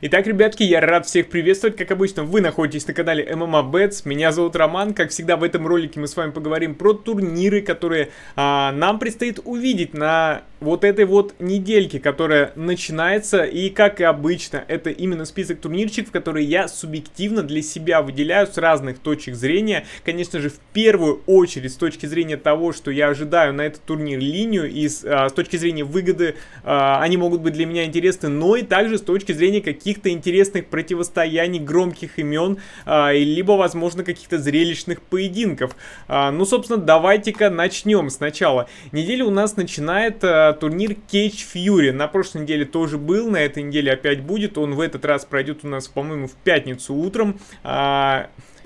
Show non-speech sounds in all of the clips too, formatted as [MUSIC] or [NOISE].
Итак, ребятки, я рад всех приветствовать. Как обычно, вы находитесь на канале MMA Bets. Меня зовут Роман. Как всегда, в этом ролике мы с вами поговорим про турниры, которые а, нам предстоит увидеть на вот этой вот недельке, которая начинается. И, как и обычно, это именно список турнирчиков, которые я субъективно для себя выделяю с разных точек зрения. Конечно же, в первую очередь, с точки зрения того, что я ожидаю на этот турнир линию, и с, а, с точки зрения выгоды, а, они могут быть для меня интересны, но и также с точки зрения каких каких-то интересных противостояний, громких имен, а, либо, возможно, каких-то зрелищных поединков. А, ну, собственно, давайте-ка начнем сначала. Неделя у нас начинает а, турнир Cage Fury. На прошлой неделе тоже был, на этой неделе опять будет. Он в этот раз пройдет у нас, по-моему, в пятницу утром.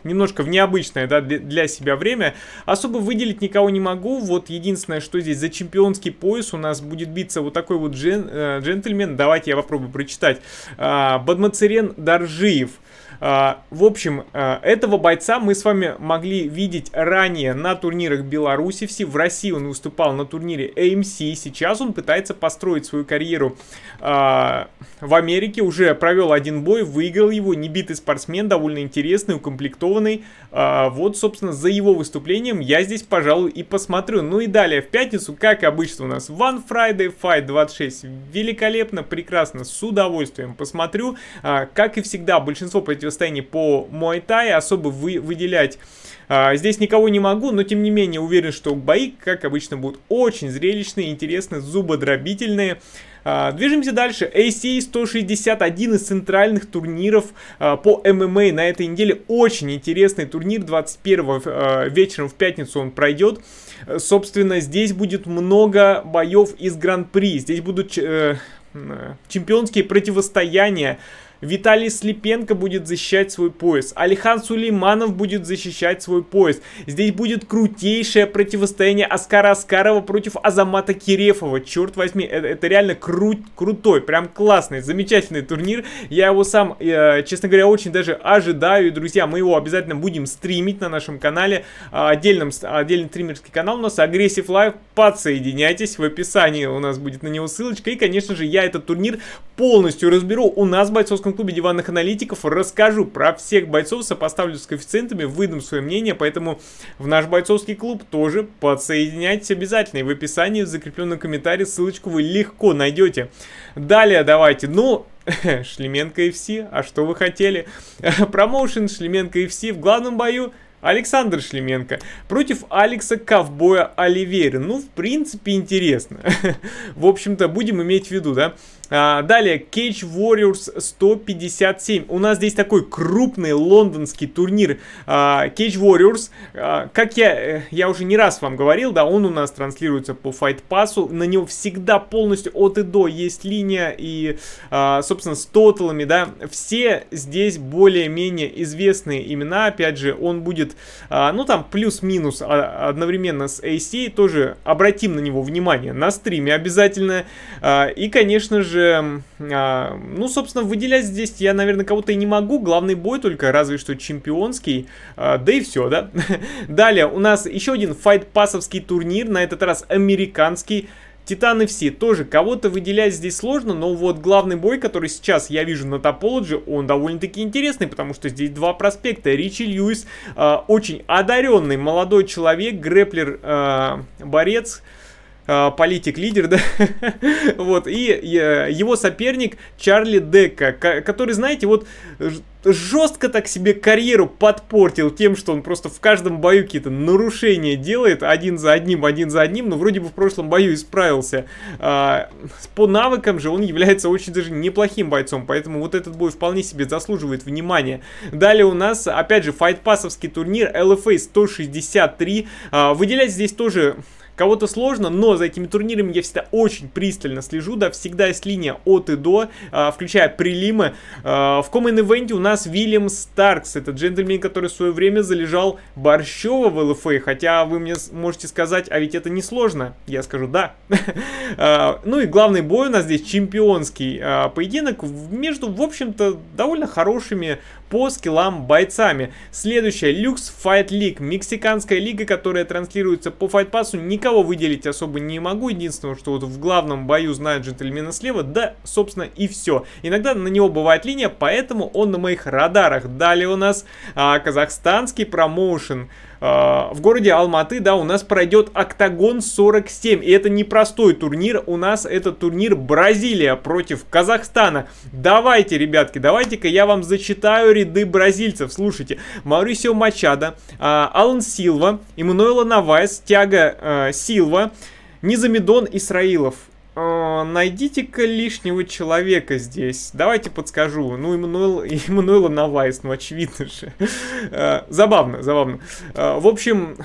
Немножко в необычное да, для себя время. Особо выделить никого не могу. Вот единственное, что здесь за чемпионский пояс у нас будет биться вот такой вот джен, э, джентльмен. Давайте я попробую прочитать. Э, Бадмацерен Даржиев. А, в общем, а, этого бойца мы с вами могли видеть ранее на турнирах Беларуси. В России он выступал на турнире AMC. Сейчас он пытается построить свою карьеру а, в Америке. Уже провел один бой, выиграл его. Небитый спортсмен, довольно интересный, укомплектованный. Вот, собственно, за его выступлением я здесь, пожалуй, и посмотрю. Ну и далее, в пятницу, как обычно у нас, One Friday Fight 26. Великолепно, прекрасно, с удовольствием посмотрю. Как и всегда, большинство противостояний противостоянии по Муайтай особо вы, выделять а, здесь никого не могу, но тем не менее уверен, что бои, как обычно, будут очень зрелищные, интересные, зубодробительные. А, движемся дальше. ACA 161 из центральных турниров а, по ММА на этой неделе. Очень интересный турнир. 21 а, вечером в пятницу он пройдет. Собственно, здесь будет много боев из Гран-при. Здесь будут э, чемпионские противостояния. Виталий Слепенко будет защищать свой пояс. Алихан Сулейманов будет защищать свой пояс. Здесь будет крутейшее противостояние Аскара Аскарова против Азамата Кирефова. Черт возьми, это, это реально крут, крутой, прям классный, замечательный турнир. Я его сам, э, честно говоря, очень даже ожидаю. И, друзья, мы его обязательно будем стримить на нашем канале. Отдельном, отдельный стримерский канал у нас Aggressive Live. Подсоединяйтесь, в описании у нас будет на него ссылочка. И, конечно же, я этот турнир полностью разберу у нас в бойцовском клубе диванных аналитиков расскажу про всех бойцов, сопоставлю с коэффициентами, выдам свое мнение, поэтому в наш бойцовский клуб тоже подсоединяйтесь обязательно. И в описании, в закрепленном комментарии ссылочку вы легко найдете. Далее давайте, ну, [LAUGHS] Шлеменко FC, а что вы хотели? [LAUGHS] Промоушен Шлеменко FC в главном бою Александр Шлеменко против Алекса Ковбоя Оливейра. Ну, в принципе, интересно. [LAUGHS] в общем-то, будем иметь в виду, да? А, далее, Cage Warriors 157. У нас здесь такой крупный лондонский турнир а, Cage Warriors. А, как я, э, я уже не раз вам говорил, да, он у нас транслируется по Fight Pass. На него всегда полностью от и до есть линия и, собственно, с тоталами, да. Все здесь более-менее известные имена. Опять же, он будет, а, ну, там, плюс-минус а, одновременно с AC. Тоже обратим на него внимание на стриме обязательно. А, и, конечно же, ну, собственно, выделять здесь я, наверное, кого-то и не могу. Главный бой только, разве что чемпионский. Да и все, да? [LAUGHS] Далее, у нас еще один файт-пасовский турнир, на этот раз американский. Титаны все тоже кого-то выделять здесь сложно, но вот главный бой, который сейчас я вижу на Топологи, он довольно-таки интересный, потому что здесь два проспекта. Ричи Льюис, э, очень одаренный молодой человек, грэплер, э, борец, политик-лидер, да, [LAUGHS] вот, и его соперник Чарли Дека, который, знаете, вот жестко так себе карьеру подпортил тем, что он просто в каждом бою какие-то нарушения делает один за одним, один за одним, но вроде бы в прошлом бою исправился. А, по навыкам же он является очень даже неплохим бойцом, поэтому вот этот бой вполне себе заслуживает внимания. Далее у нас, опять же, файтпасовский турнир LFA 163. А, выделять здесь тоже Кого-то сложно, но за этими турнирами я всегда очень пристально слежу, да, всегда есть линия от и до, а, включая прилимы. А, в Common Event у нас Вильям Старкс, это джентльмен, который в свое время залежал Борщева в ЛФА, хотя вы мне можете сказать, а ведь это не сложно. Я скажу да. [LAUGHS] а, ну и главный бой у нас здесь чемпионский поединок между, в общем-то, довольно хорошими по скиллам бойцами. Следующая, Lux Fight League, мексиканская лига, которая транслируется по Fight Pass. Никого выделить особо не могу, единственное, что вот в главном бою знают джентльмена слева, да, собственно, и все. Иногда на него бывает линия, поэтому он на моих радарах. Далее у нас а, казахстанский промоушен. А, в городе Алматы, да, у нас пройдет Октагон 47. И это не простой турнир, у нас это турнир Бразилия против Казахстана. Давайте, ребятки, давайте-ка я вам зачитаю ряды бразильцев. Слушайте, Маурисио Мачадо, а, Алан Силва, Эммануэла Навайс, Тяга Силва, Низамедон Исраилов. Э, найдите-ка лишнего человека здесь. Давайте подскажу. Ну, Эммануэл, [LAUGHS] Эммануэла Навайс, ну, очевидно же. Э, забавно, забавно. Э, в общем,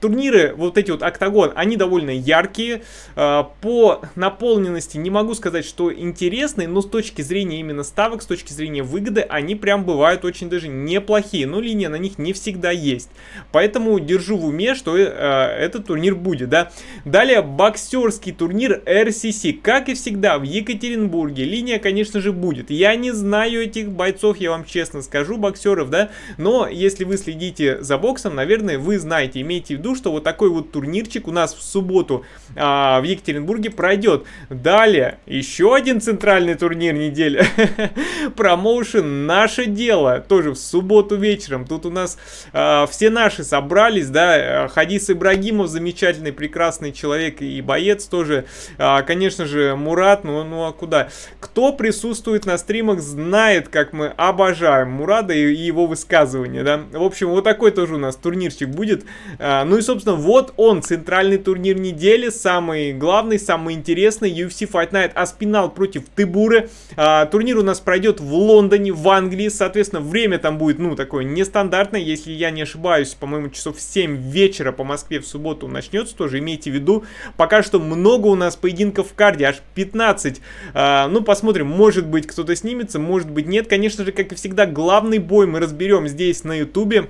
турниры, вот эти вот октагон, они довольно яркие. А, по наполненности не могу сказать, что интересные, но с точки зрения именно ставок, с точки зрения выгоды, они прям бывают очень даже неплохие. Но линия на них не всегда есть. Поэтому держу в уме, что э, этот турнир будет, да. Далее боксерский турнир RCC. Как и всегда в Екатеринбурге. Линия, конечно же, будет. Я не знаю этих бойцов, я вам честно скажу, боксеров, да. Но если вы следите за боксом, наверное, вы знаете, имейте в виду, виду, что вот такой вот турнирчик у нас в субботу а, в Екатеринбурге пройдет. Далее, еще один центральный турнир недели. [LAUGHS] Промоушен «Наше дело». Тоже в субботу вечером. Тут у нас а, все наши собрались, да. Хадис Ибрагимов, замечательный, прекрасный человек и боец тоже. А, конечно же, Мурат, ну, ну а куда? Кто присутствует на стримах, знает, как мы обожаем Мурада и его высказывания, да. В общем, вот такой тоже у нас турнирчик будет. А, ну и, собственно, вот он, центральный турнир недели, самый главный, самый интересный, UFC Fight Night Аспинал против Тыбуры. А, турнир у нас пройдет в Лондоне, в Англии, соответственно, время там будет, ну, такое нестандартное, если я не ошибаюсь, по-моему, часов в 7 вечера по Москве в субботу начнется, тоже имейте в виду. Пока что много у нас поединков в карде, аж 15. А, ну, посмотрим, может быть, кто-то снимется, может быть, нет. Конечно же, как и всегда, главный бой мы разберем здесь на ютубе.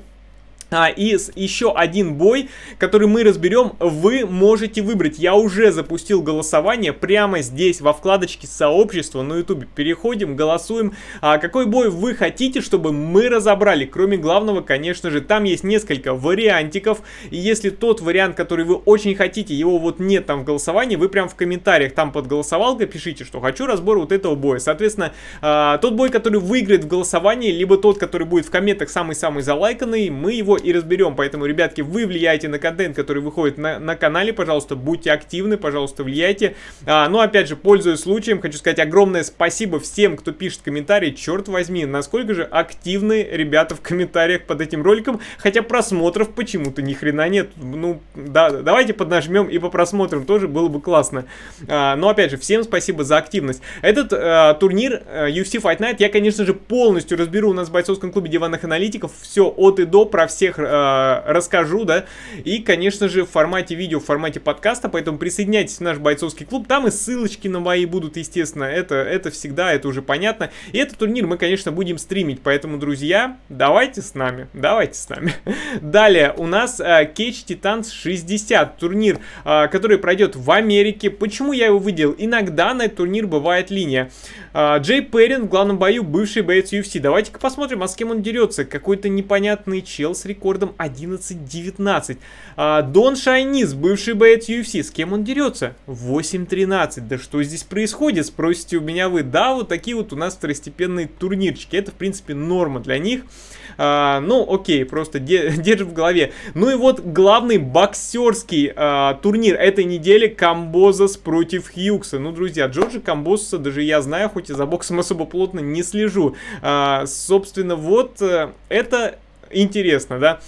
А, и еще один бой, который мы разберем, вы можете выбрать. Я уже запустил голосование прямо здесь, во вкладочке сообщества на YouTube. Переходим, голосуем. А, какой бой вы хотите, чтобы мы разобрали? Кроме главного, конечно же, там есть несколько вариантиков. И если тот вариант, который вы очень хотите, его вот нет там в голосовании, вы прям в комментариях там под голосовалкой пишите, что хочу разбор вот этого боя. Соответственно, а, тот бой, который выиграет в голосовании, либо тот, который будет в комментах самый-самый залайканный, мы его и разберем. Поэтому, ребятки, вы влияете на контент, который выходит на, на канале. Пожалуйста, будьте активны, пожалуйста, влияйте. А, ну, опять же, пользуясь случаем, хочу сказать огромное спасибо всем, кто пишет комментарии. Черт возьми, насколько же активны ребята в комментариях под этим роликом. Хотя просмотров почему-то ни хрена нет. Ну, да, давайте поднажмем и по просмотрам тоже было бы классно. А, но, опять же, всем спасибо за активность. Этот а, турнир а, UFC Fight Night я, конечно же, полностью разберу у нас в бойцовском клубе диванных аналитиков. Все от и до про всех э, расскажу, да, и, конечно же, в формате видео, в формате подкаста, поэтому присоединяйтесь в наш бойцовский клуб, там и ссылочки на мои будут, естественно, это, это всегда, это уже понятно, и этот турнир мы, конечно, будем стримить, поэтому, друзья, давайте с нами, давайте с нами. [LAUGHS] Далее, у нас э, Cage Titans 60, турнир, э, который пройдет в Америке, почему я его выделил? Иногда на этот турнир бывает линия. Э, Джей Перрин в главном бою, бывший боец UFC, давайте-ка посмотрим, а с кем он дерется, какой-то непонятный чел с рекордом рекордом 11-19. А, Дон Шайнис, бывший боец UFC, с кем он дерется? 8-13. Да что здесь происходит, спросите у меня вы. Да, вот такие вот у нас второстепенные турнирчики. Это, в принципе, норма для них. А, ну, окей, просто де [LAUGHS] держим в голове. Ну и вот главный боксерский а, турнир этой недели Камбозас против Хьюкса. Ну, друзья, Джорджа Камбозаса даже я знаю, хоть и за боксом особо плотно не слежу. А, собственно, вот э, это интересно, да.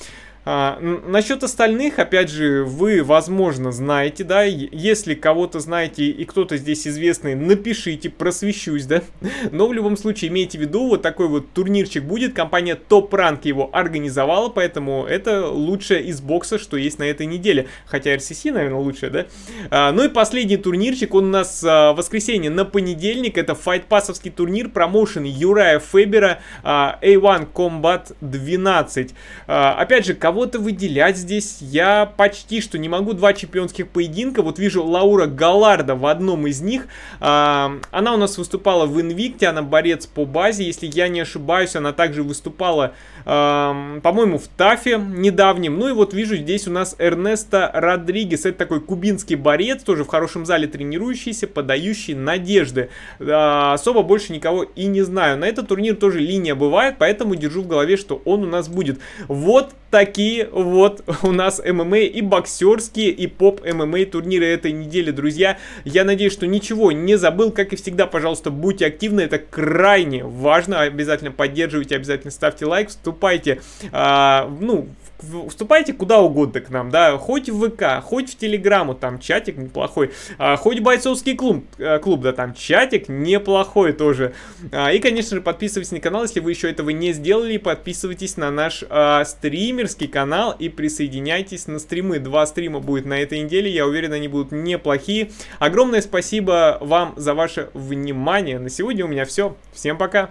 А, насчет остальных, опять же, вы, возможно, знаете, да, если кого-то знаете и кто-то здесь известный, напишите, просвещусь, да, [LAUGHS] но в любом случае имейте в виду, вот такой вот турнирчик будет, компания Top Rank его организовала, поэтому это лучшее из бокса, что есть на этой неделе, хотя RCC, наверное, лучшее, да, а, ну и последний турнирчик, он у нас а, воскресенье на понедельник, это файтпассовский турнир, промоушен Юрая Фебера, а, A1 Combat 12, а, опять же, кого кого-то выделять здесь я почти что не могу. Два чемпионских поединка. Вот вижу Лаура Галарда в одном из них. А, она у нас выступала в Инвикте, она борец по базе. Если я не ошибаюсь, она также выступала, а, по-моему, в Тафе недавнем. Ну и вот вижу здесь у нас Эрнеста Родригес. Это такой кубинский борец, тоже в хорошем зале тренирующийся, подающий надежды. А, особо больше никого и не знаю. На этот турнир тоже линия бывает, поэтому держу в голове, что он у нас будет. Вот такие вот у нас ММА и боксерские, и поп-ММА турниры этой недели, друзья. Я надеюсь, что ничего не забыл. Как и всегда, пожалуйста, будьте активны. Это крайне важно. Обязательно поддерживайте, обязательно ставьте лайк, вступайте, а, ну, вступайте куда угодно к нам, да, хоть в ВК, хоть в Телеграму, там чатик неплохой, а, хоть бойцовский клуб, э, клуб, да, там чатик неплохой тоже. А, и, конечно же, подписывайтесь на канал, если вы еще этого не сделали, подписывайтесь на наш а, стримерский канал и присоединяйтесь на стримы. Два стрима будет на этой неделе, я уверен, они будут неплохие. Огромное спасибо вам за ваше внимание. На сегодня у меня все. Всем пока!